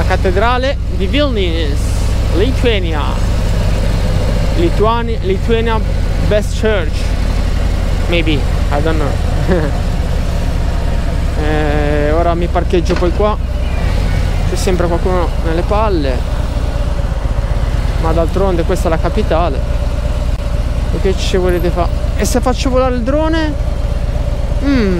la cattedrale di Vilnius, Lithuania. Lituania, Lithuania Best Church. Maybe, I don't know. eh, ora mi parcheggio poi qua. C'è sempre qualcuno nelle palle. Ma d'altronde questa è la capitale. E che ci volete fare? E se faccio volare il drone? Mmm.